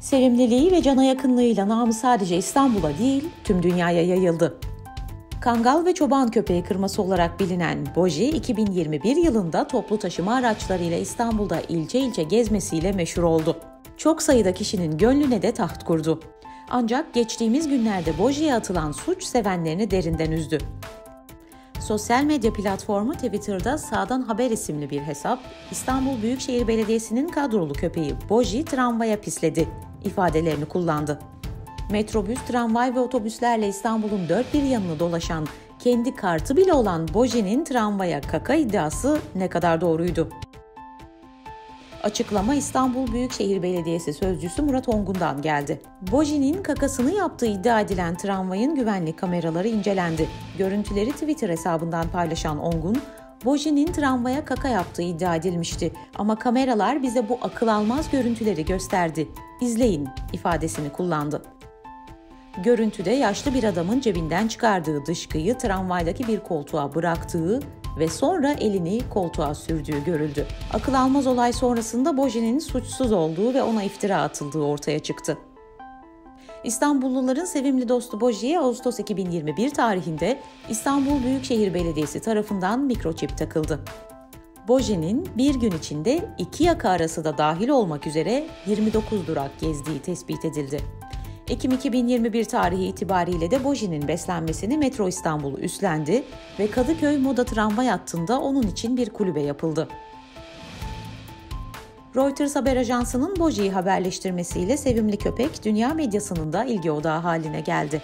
Sevimliliği ve cana yakınlığıyla namı sadece İstanbul'a değil, tüm dünyaya yayıldı. Kangal ve çoban köpeği kırması olarak bilinen Boji, 2021 yılında toplu taşıma araçlarıyla İstanbul'da ilçe ilçe gezmesiyle meşhur oldu. Çok sayıda kişinin gönlüne de taht kurdu. Ancak geçtiğimiz günlerde Boji'ye atılan suç sevenlerini derinden üzdü. Sosyal medya platformu Twitter'da Sağdan Haber isimli bir hesap, İstanbul Büyükşehir Belediyesi'nin kadrolu köpeği Boji tramvaya pisledi ifadelerini kullandı. Metrobüs, tramvay ve otobüslerle İstanbul'un dört bir yanını dolaşan, kendi kartı bile olan Boji'nin tramvaya kaka iddiası ne kadar doğruydu? Açıklama İstanbul Büyükşehir Belediyesi Sözcüsü Murat Ongun'dan geldi. Boji'nin kakasını yaptığı iddia edilen tramvayın güvenlik kameraları incelendi. Görüntüleri Twitter hesabından paylaşan Ongun, Boji'nin tramvaya kaka yaptığı iddia edilmişti ama kameralar bize bu akıl almaz görüntüleri gösterdi. İzleyin ifadesini kullandı. Görüntüde yaşlı bir adamın cebinden çıkardığı dışkıyı tramvaydaki bir koltuğa bıraktığı ve sonra elini koltuğa sürdüğü görüldü. Akıl almaz olay sonrasında Boji'nin suçsuz olduğu ve ona iftira atıldığı ortaya çıktı. İstanbulluların sevimli dostu Boji'ye Ağustos 2021 tarihinde İstanbul Büyükşehir Belediyesi tarafından mikroçip takıldı. Boji'nin bir gün içinde iki yaka arası da dahil olmak üzere 29 durak gezdiği tespit edildi. Ekim 2021 tarihi itibariyle de Boji'nin beslenmesini Metro İstanbul üstlendi ve Kadıköy Moda Tramvay hattında onun için bir kulübe yapıldı. Reuters haber ajansının Boji'yi haberleştirmesiyle sevimli köpek dünya medyasının da ilgi odağı haline geldi.